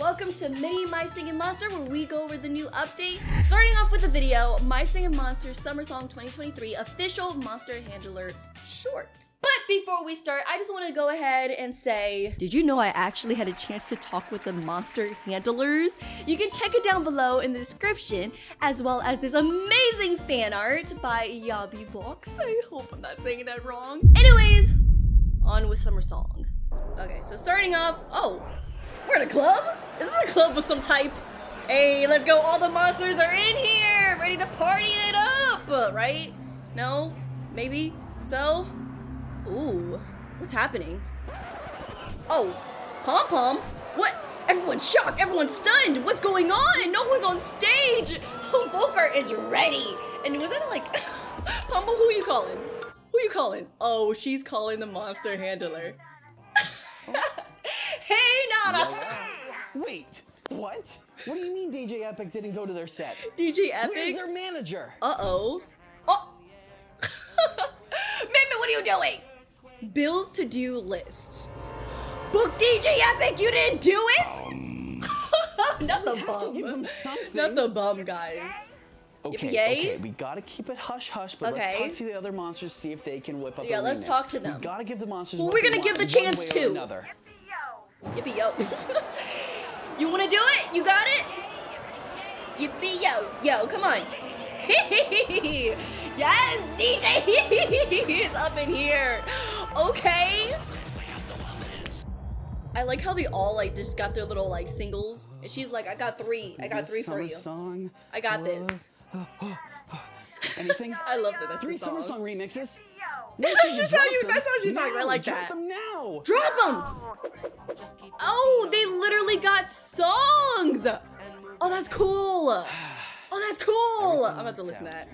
Welcome to Mini My Singing Monster, where we go over the new updates. Starting off with the video, My Singing Monster Summer Song 2023 official Monster Handler short. But before we start, I just want to go ahead and say, did you know I actually had a chance to talk with the monster handlers? You can check it down below in the description, as well as this amazing fan art by Yabi Box. I hope I'm not saying that wrong. Anyways, on with Summer Song. Okay, so starting off, oh, we're in a club? Is this a club of some type? Hey, let's go. All the monsters are in here, ready to party it up, right? No? Maybe? So? Ooh, what's happening? Oh, Pom Pom? What? Everyone's shocked. Everyone's stunned. What's going on? No one's on stage. Oh, Bowgart is ready. And was that like, Pom Pom, who are you calling? Who are you calling? Oh, she's calling the monster handler. Wait, what? What do you mean DJ Epic didn't go to their set? DJ Where's Epic. their manager? Uh-oh. Oh! Mimi, what are you doing? Bill's to-do list. Book DJ Epic, you didn't do it? Not the Um, have to give them bum. Not the bum, guys. Okay, okay, we gotta keep it hush hush, but let's talk to the other monsters, see if they can whip up Yeah, let's remix. talk to them. We gotta give the monsters what we're gonna give the chance to? Another. Yippee yo. you wanna do it? You got it? Yippee yo. Yo, come on. yes, DJ is up in here. Okay. I like how they all like just got their little like singles. And she's like, I got three. I got three for you. Song. I got this. Anything? I love that. That's Three summer song remixes. That's just how drop you- them. that's how she talks. I like drop that. them now. Drop them. Oh, they literally got songs. Oh, that's cool. Oh, that's cool. I'm about to listen to that.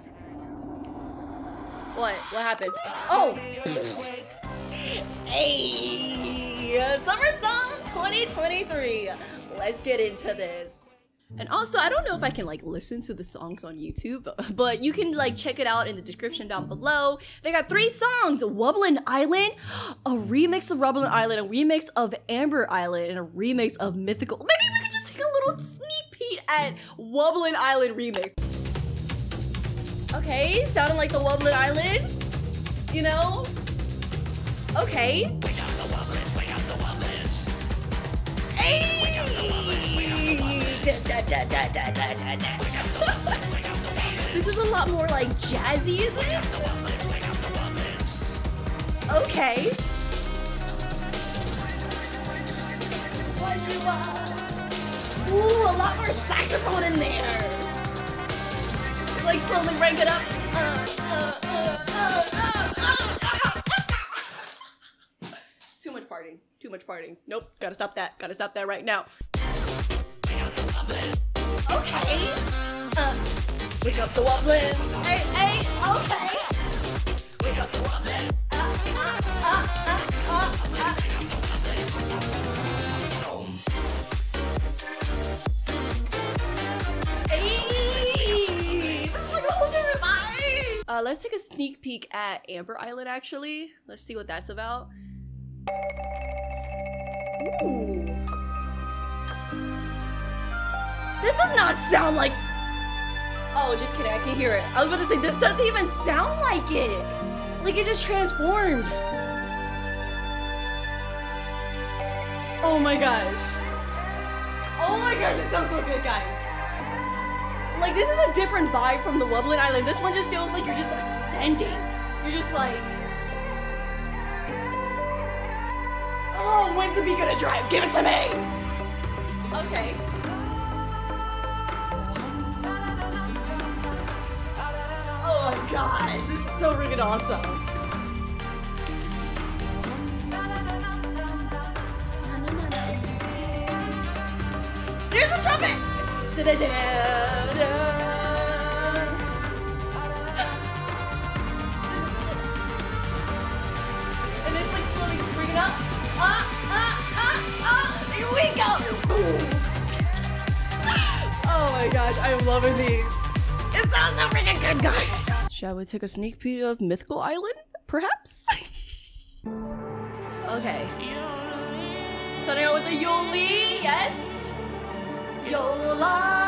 What? What happened? Oh. Hey, Summer Song 2023. Let's get into this. And also, I don't know if I can like listen to the songs on YouTube, but you can like check it out in the description down below. They got three songs: Wublin Island, a remix of Wublin Island, a remix of Amber Island, and a remix of Mythical. Maybe we could just take a little sneak peek at Wublin Island remix. Okay, sounding like the Wublin Island, you know? Okay. Hey! Da, da, da, da, da, da, da. This is a lot more like jazzy, is it? Okay. Ooh, a lot more saxophone in there. Like slowly rank it up. Uh, uh, uh, uh. Too much partying. Too much partying. Nope. Gotta stop that. Gotta stop that right now. Okay. Uh, wake up the Wublins. Hey, hey, okay. Wake up the Wublins. Uh, uh, uh, uh, uh, uh. Hey, this is like a whole different vibe. Uh, let's take a sneak peek at Amber Island, actually. Let's see what that's about. Ooh. This does not sound like. Oh, just kidding. I can hear it. I was about to say, this doesn't even sound like it. Like it just transformed. Oh my gosh. Oh my gosh, this sounds so good, guys. Like, this is a different vibe from the Wublin Island. This one just feels like you're just ascending. You're just like. Oh, when's the beat gonna drive? Give it to me! Okay. Gosh, this is so freaking awesome. There's a trumpet! Da-da-da-da. And it's like slowly bring it up. Ah, ah, ah, ah. Here we go. Oh my gosh, I'm loving these. It sounds so freaking good, guys. Shall we take a sneak peek of Mythical Island, perhaps? okay. Starting with the Yoli, yes. Yola.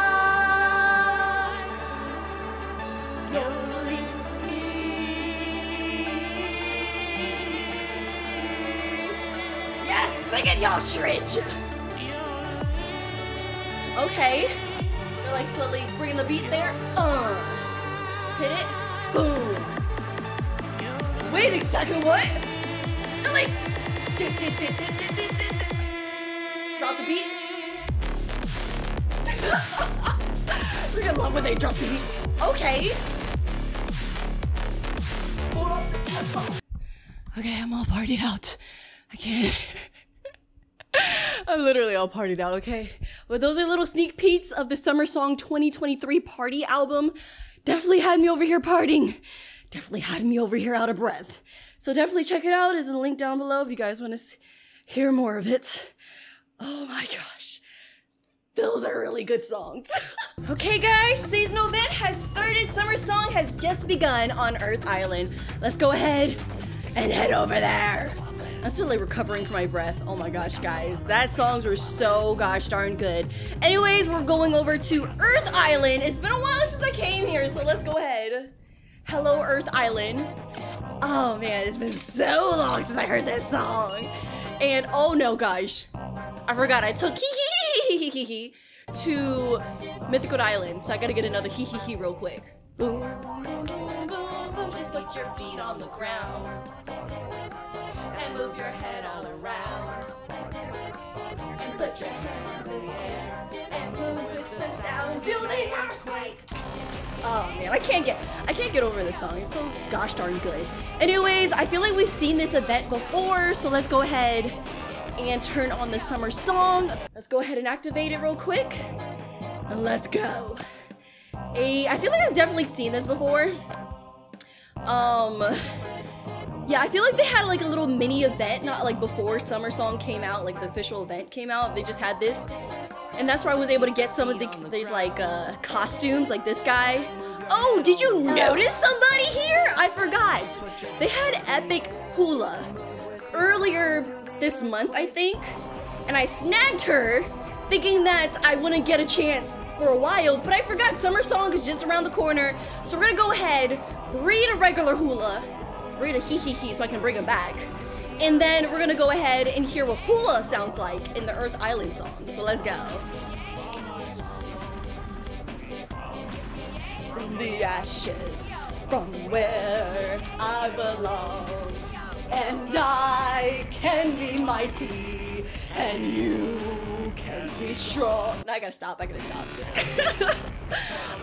Yes, sing it, y'all. Okay. They're like slowly bringing the beat there. Uh. Hit it. Boom. Wait a second, what? Like. Drop the beat. Freaking love when they drop the beat. Okay. Okay, I'm all partied out. I can't. I'm literally all partied out, okay? But those are little sneak peeks of the Summer Song 2023 party album. Definitely had me over here partying. Definitely had me over here out of breath. So definitely check it out. There's a link down below if you guys want to hear more of it. Oh my gosh. Those are really good songs. okay guys, seasonal event has started. Summer Song has just begun on Earth Island. Let's go ahead and head over there. I'm still like recovering from my breath. Oh my gosh, guys. That songs were so gosh darn good. Anyways, we're going over to Earth Island. It's been a while since I came here, so let's go ahead. Hello, Earth Island. Oh man, it's been so long since I heard this song. And oh no, gosh. I forgot I took hee hee hee hee to Mythical Island, so I gotta get another hee hee hee real quick. Boom, boom, boom, boom, boom. Just put your feet on the ground and move your head all around. And put your hands in the air and move with the sound. Do the earthquake. Oh man, I can't get I can't get over this song. It's so gosh darn good. Anyways, I feel like we've seen this event before, so let's go ahead and turn on the summer song. Let's go ahead and activate it real quick. And let's go. A, I feel like I've definitely seen this before. Um, yeah, I feel like they had like a little mini event, not like before Summer Song came out, like the official event came out. They just had this, and that's where I was able to get some of the these like uh, costumes, like this guy. Oh, did you notice somebody here? I forgot. They had Epic Hoola earlier this month, I think, and I snagged her, thinking that I wouldn't get a chance for a while, but I forgot Summer Song is just around the corner, so we're gonna go ahead, breed a regular hoola, breed a hee hee hee so I can bring him back, and then we're gonna go ahead and hear what hoola sounds like in the Earth Island song. So let's go. From the ashes, from where I belong, and I can be mighty, and you can be strong. Now I gotta stop, I gotta stop.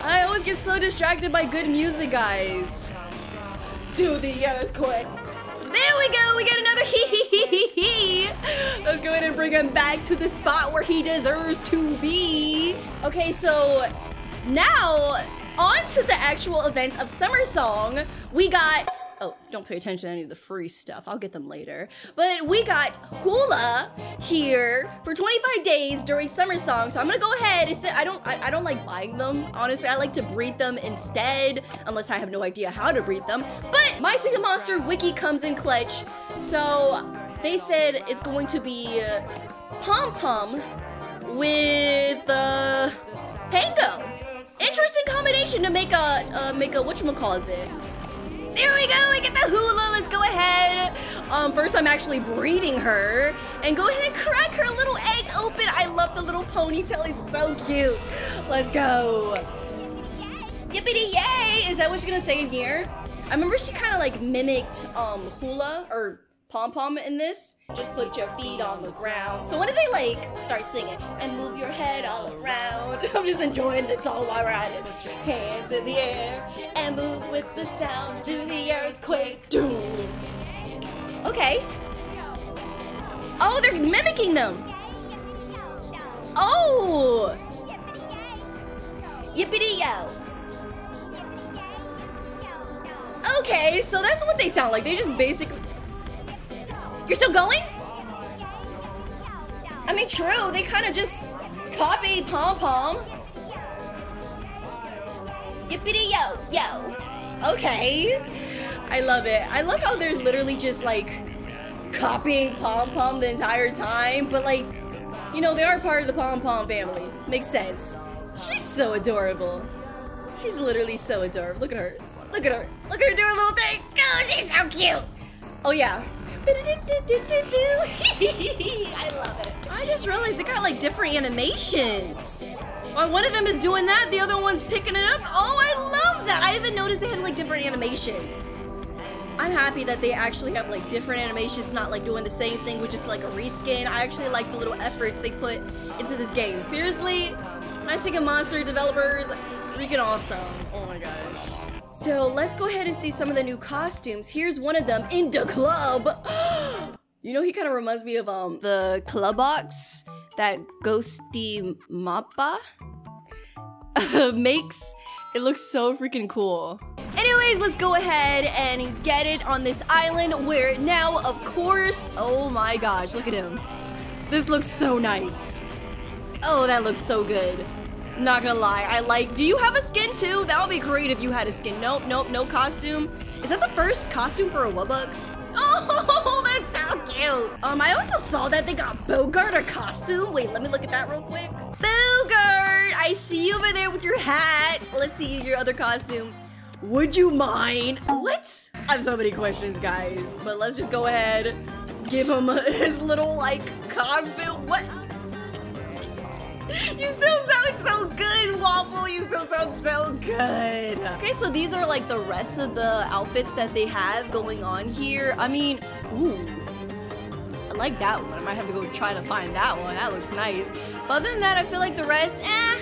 I always get so distracted by good music, guys. Do the earthquake. There we go, we get another hee hee hee hee hee. Let's go ahead and bring him back to the spot where he deserves to be. Okay, so now on to the actual events of Summer Song. We got Oh, don't pay attention to any of the free stuff. I'll get them later. But we got Hoola here for 25 days during summer song. So I'm gonna go ahead. It's, I don't I, I don't like buying them. Honestly, I like to breed them instead, unless I have no idea how to breed them. But My Singing Monster wiki comes in clutch. So they said it's going to be Pom Pom with uh, Pango. Interesting combination to make a uh, make a whatchamacallit. There we go, we get the hoola, let's go ahead. Um, first I'm actually breeding her. And go ahead and crack her little egg open. I love the little ponytail, it's so cute. Let's go. Yippity yay! Is that what you're gonna say in here? I remember she kind of like mimicked um, hoola or pom pom in this. Just put your feet on the ground. So when did they like start singing and move your head all around? I'm just enjoying this song while we're at it. Hands in the air the sound. Do the earthquake. Doom. Okay. Oh, they're mimicking them. Oh. Yippity yo. Okay, so that's what they sound like. They just basically you're still going? I mean, true, they kind of just copy Pom Pom. Yippity yo, yo. Okay. I love it. I love how they're literally just like copying Pom Pom the entire time, but like You know, they are part of the Pom Pom family. Makes sense. She's so adorable. She's literally so adorable. Look at her. Look at her. Look at her do her little thing. Oh, she's so cute. Oh, yeah. I love it. I just realized they got like different animations. Well, one of them is doing that, the other one's picking it up. Oh, I love that. I didn't even notice they had like different animations. I'm happy that they actually have like different animations, not like doing the same thing with just like a reskin. I actually like the little efforts they put into this game. Seriously, My Singing Monster developers, freaking awesome. Oh my gosh. So let's go ahead and see some of the new costumes. Here's one of them in the club. you know, he kind of reminds me of um the clubbox that Ghosty Mappa makes. It looks so freaking cool. Anyways, let's go ahead and get it on this island where now, of course, oh my gosh, look at him. This looks so nice. Oh, that looks so good. Not gonna lie, I like, do you have a skin too? That would be great if you had a skin. Nope, nope, no costume. Is that the first costume for a Wubbox? Oh, that's so cute. Um, I also saw that they got Bowgart a costume. Wait, let me look at that real quick. I see you over there with your hat. Let's see your other costume. Would you mind? What? I have so many questions, guys. But let's just go ahead. Give him his little, like, costume. What? You still sound so good, Waffle. You still sound so good. Okay, so these are like the rest of the outfits that they have going on here. I mean, ooh. I like that one. I might have to go try to find that one. That looks nice. But other than that, I feel like the rest, eh,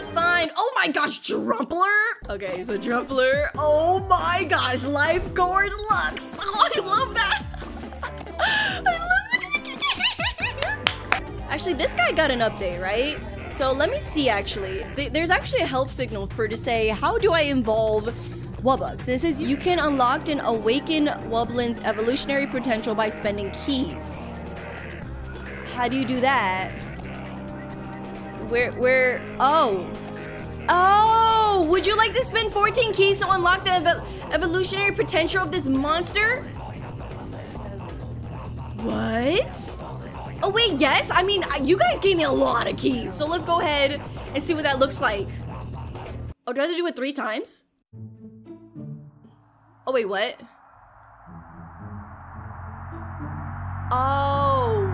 it's fine. Oh my gosh, Drumpler. Okay, so Drumpler. Oh my gosh, Lifeguard Lux. Oh, I love that. I love Actually, this guy got an update, right? So let me see, actually. There's actually a help signal for to say, how do I involve Wubbox? It says you can unlock and awaken Wublin's evolutionary potential by spending keys. How do you do that? Where, where, oh. Oh, would you like to spend 14 keys to unlock the ev evolutionary potential of this monster? What? Oh wait, yes? I mean, uh, you guys gave me a lot of keys. So let's go ahead and see what that looks like. Oh, do I have to do it three times? Oh wait, what? Oh.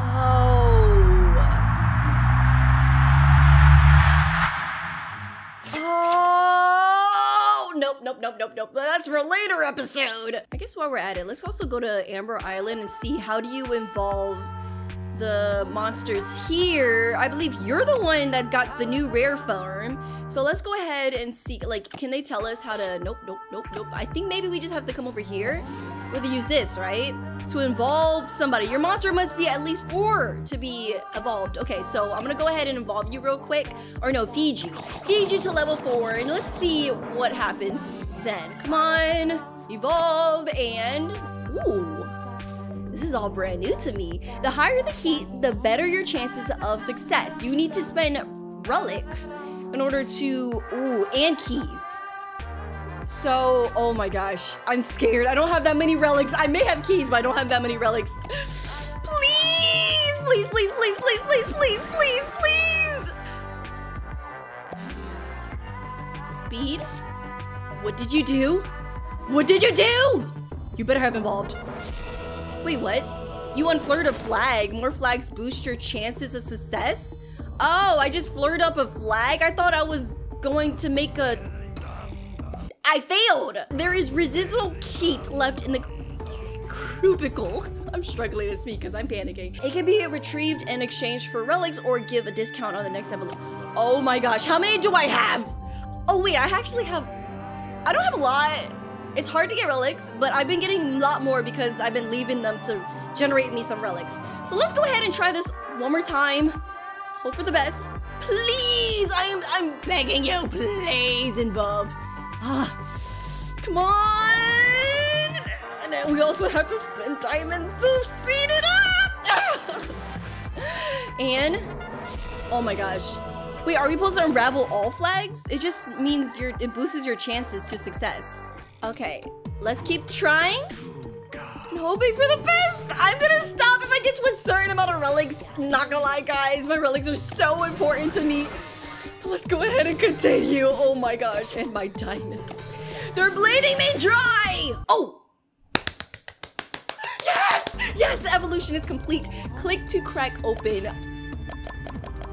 Oh. Oh. Nope, nope, nope, nope, nope. That's for a later episode. I guess while we're at it, let's also go to Amber Island and see how do you involve the monsters here. I believe you're the one that got the new rare farm. So let's go ahead and see, like, can they tell us how to, nope, nope, nope, nope. I think maybe we just have to come over here. We have to use this, right? To involve somebody. Your monster must be at least four to be evolved. Okay, so I'm gonna go ahead and involve you real quick. Or no, feed you. Feed you to level four, and let's see what happens then. Come on, evolve, and, ooh. This is all brand new to me. The higher the heat, the better your chances of success. You need to spend relics in order to, ooh, and keys. So, oh my gosh, I'm scared. I don't have that many relics. I may have keys, but I don't have that many relics. Please, please, please, please, please, please, please, please, please. Speed? What did you do? What did you do? You better have involved. Wait, what? You unflirted a flag. More flags boost your chances of success? Oh, I just flirted up a flag? I thought I was going to make a... I failed! There is residual heat left in the crucible. I'm struggling to speak because I'm panicking. It can be retrieved in exchange for relics or give a discount on the next evolution. Oh my gosh, how many do I have? Oh wait, I actually have... I don't have a lot. It's hard to get relics, but I've been getting a lot more because I've been leaving them to generate me some relics. So let's go ahead and try this one more time. Hope for the best. Please, I am I'm begging you, please involve. Ah, come on! And then we also have to spend diamonds to speed it up! and, oh my gosh. Wait, are we supposed to unravel all flags? It just means your it boosts your chances to success. Okay, let's keep trying. hoping for the best. I'm gonna stop if I get to a certain amount of relics. Not gonna lie, guys. My relics are so important to me. Let's go ahead and continue. Oh my gosh. And my diamonds. They're bleeding me dry. Oh. Yes! Yes, the evolution is complete. Click to crack open.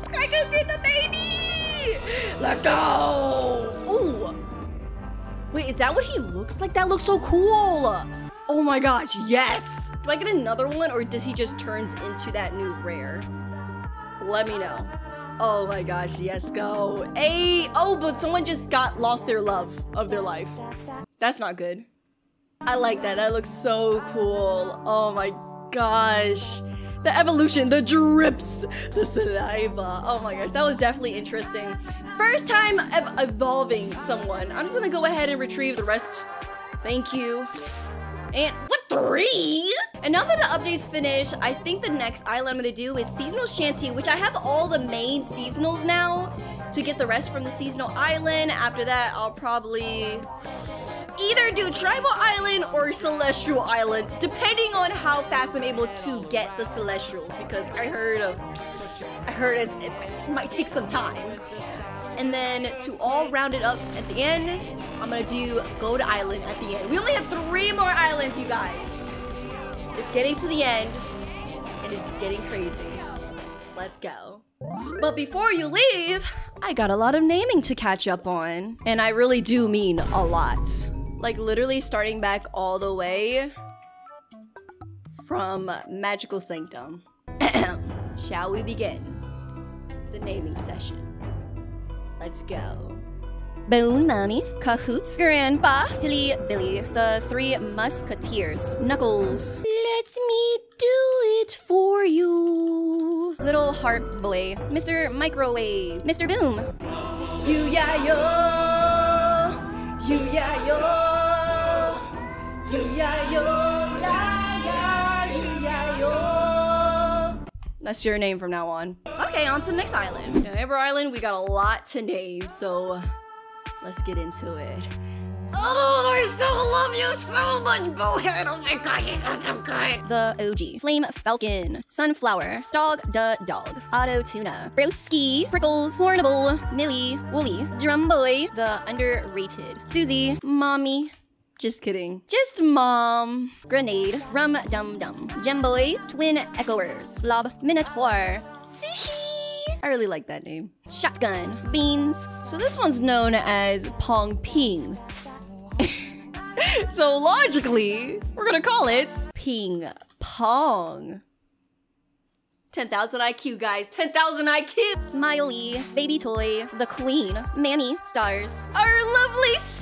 Crack open the baby! Let's go! Ooh. Wait, is that what he looks like? That looks so cool. Oh my gosh, yes. Do I get another one or does he just turns into that new rare? Let me know. Oh my gosh, yes, go. Hey, oh, but someone just got lost their love of their life. That's not good. I like that. That looks so cool. Oh my gosh. The evolution, the drips, the saliva. Oh my gosh, that was definitely interesting. First time ev evolving someone. I'm just gonna go ahead and retrieve the rest. Thank you. And three? And now that the update's finished, I think the next island I'm gonna do is Seasonal Shanty, which I have all the main seasonals now to get the rest from the seasonal island. After that, I'll probably either do Tribal Island or Celestial Island, depending on how fast I'm able to get the Celestials, because I heard of, I heard it might take some time. And then to all round it up at the end, I'm gonna do Gold Island at the end. We only have three more islands, you guys. It's getting to the end. It is getting crazy. Let's go. But before you leave, I got a lot of naming to catch up on. And I really do mean a lot. Like literally starting back all the way from Magical Sanctum. Shall we begin the naming session? Let's go. Bone Mommy, Cahoots, Grandpa, Hilly Billy, the Three Musketeers, Knuckles. Let me do it for you. Little Heart Boy, Mr. Microwave, Mr. Boom. You yeah yo, you yeah yo, you yeah yo, That's your name from now on. Okay, on to the next island. Now, Amber Island, we got a lot to name, so uh, let's get into it. Oh, I still love you so much, Bullhead. Oh my gosh, you're so, so good. The OG. Flame Falcon. Sunflower. Stog the Dog. Auto Tuna. Broski. Prickles. Hornable. Millie. Woolly. Drum Boy. The underrated. Susie. Mommy. Just kidding. Just mom. Grenade. Rum Dum Dum. Gemboy. Twin Echoers. Blob Minotaur. Sushi. I really like that name. Shotgun. Beans. So this one's known as Pong Ping. so logically, we're gonna call it Ping Pong. 10,000 IQ, guys. 10,000 IQ. Smiley, baby toy, the queen, Mammy, stars, our lovely.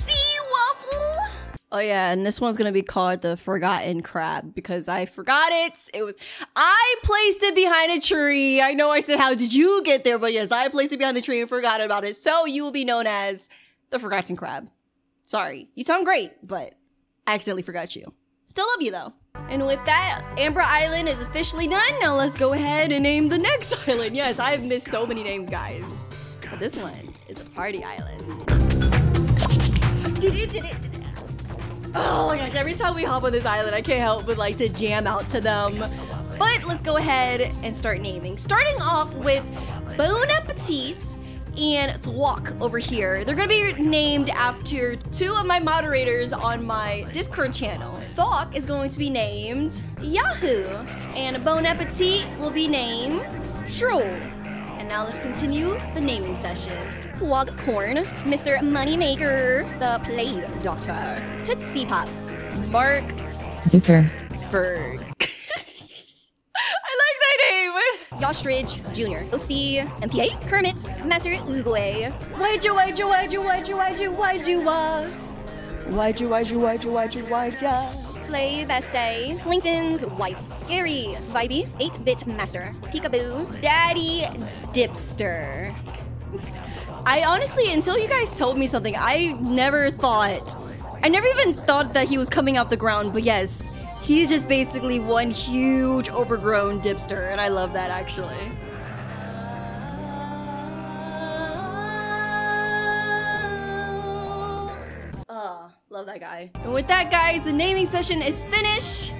Oh yeah, and this one's gonna be called the Forgotten Crab because I forgot it. It was I placed it behind a tree. I know I said how did you get there, but yes, I placed it behind the tree and forgot about it. So you will be known as the Forgotten Crab. Sorry, you sound great, but I accidentally forgot you. Still love you though. And with that, Amber Island is officially done. Now let's go ahead and name the next island. Yes, I've missed so many names, guys. But this one is a party island. Oh my gosh, every time we hop on this island, I can't help but like to jam out to them. But let's go ahead and start naming. Starting off with Bona-Petite and Thwok over here. They're gonna be named after two of my moderators on my Discord channel. Thwok is going to be named Yahoo, and Bona-Petite will be named Shroll. And now let's continue the naming session. Wog Corn, Mr. Moneymaker, the Plague Doctor, Tootsie Pop, Mark Zucker. I like that name! Yostridge Jr., Ghosty, MPA, Kermit, Master Oogway, Waiju, Waiju, Waiju, Waiju, Waiju, Waiju, Wa. Waiju, Waiju, Waiju, Waiju, Waiju. Slave Veste, Plankton's wife, Gary, Vibey, 8-bit master, Peekaboo, Daddy Dipster. I honestly, until you guys told me something, I never thought, I never even thought that he was coming out the ground, but yes, he's just basically one huge overgrown dipster, and I love that actually. Oh, love that guy. And with that, guys, the naming session is finished.